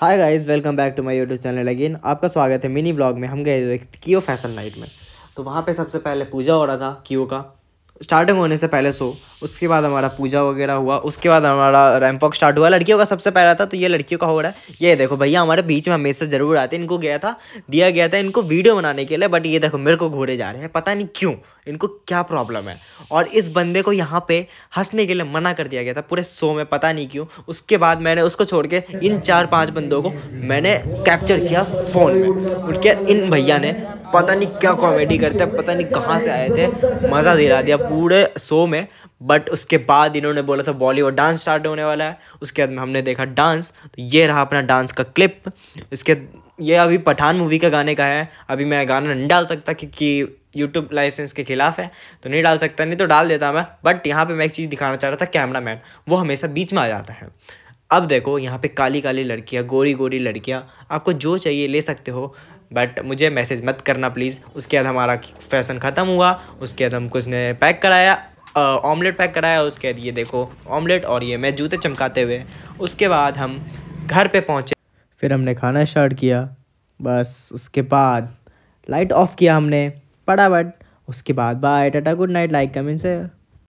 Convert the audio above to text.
Hi guys welcome back to my YouTube channel again आपका स्वागत है मिनी ब्लॉग में। हम गए थे कियो फ़ैशन नाइट में। तो वहाँ पे सबसे पहले पूजा हो रहा था कियो का। स्टार्टिंग होने से पहले शो उसके बाद हमारा पूजा वगैरह हुआ, उसके बाद हमारा रैम्प वॉक स्टार्ट हुआ। लड़कियों का सबसे पहला था तो ये लड़कियों का हो रहा है। ये देखो भैया, हमारे बीच में हमेशा ज़रूर आते, इनको गया था, दिया गया था इनको वीडियो बनाने के लिए बट ये देखो, मेरे को घोड़े जा रहे हैं, पता नहीं क्यों, इनको क्या प्रॉब्लम है। और इस बंदे को यहाँ पे हंसने के लिए मना कर दिया गया था, पूरे शो में, पता नहीं क्यों। उसके बाद मैंने उसको छोड़ के इन चार पाँच बंदों को मैंने कैप्चर किया फ़ोन में। उनके इन भैया ने पता नहीं क्या कॉमेडी करते हैं, पता नहीं कहाँ से आए थे। मज़ा दिला दिया पूरे शो में। बट उसके बाद इन्होंने बोला था बॉलीवुड डांस स्टार्ट होने वाला है। उसके बाद में हमने देखा डांस तो ये रहा अपना डांस का क्लिप इसके ये अभी पठान मूवी का गाने का है। अभी मैं गाना नहीं डाल सकता क्योंकि यूट्यूब लाइसेंस के खिलाफ है। तो नहीं डाल सकता, नहीं तो डाल देता मैं। बट यहाँ पे मैं एक चीज़ दिखाना चाह रहा था कैमरा मैन वो हमेशा बीच में आ जाता है। अब देखो, यहाँ पे काली काली लड़कियाँ गोरी गोरी लड़कियाँ। आपको जो चाहिए ले सकते हो। बट मुझे मैसेज मत करना प्लीज़ उसके बाद हमारा फ़ैशन ख़त्म हुआ, उसके बाद हम कुछ ने पैक कराया ऑमलेट पैक कराया, उसके बाद ये देखो ऑमलेट और ये मैं जूते चमकाते हुए, उसके बाद हम घर पे पहुँचे। फिर हमने खाना स्टार्ट किया, बस उसके बाद लाइट ऑफ़ किया हमने बट उसके बाद bye tata good night like comment से